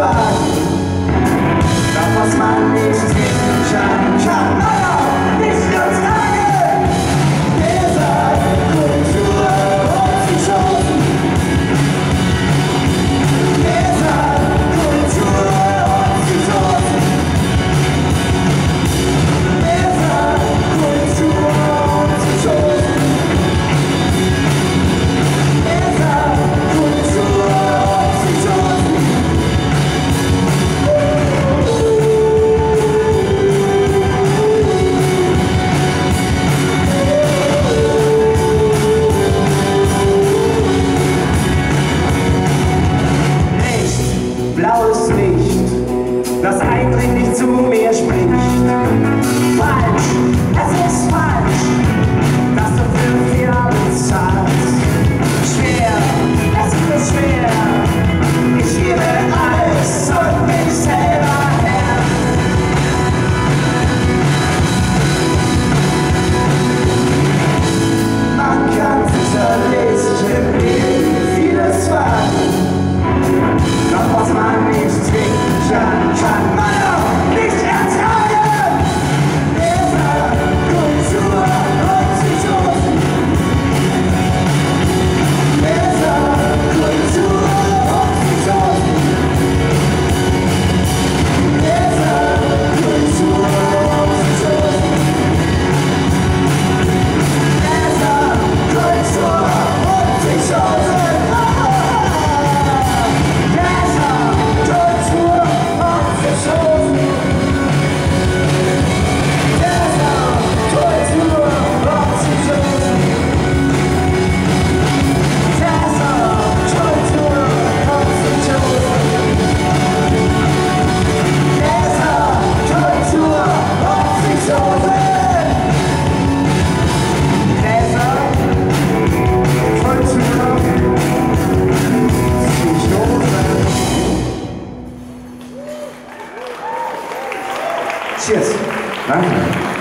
啊。es nicht, dass Eindringlich zu mir spricht. Falsch, es ist falsch. Сейчас, Да?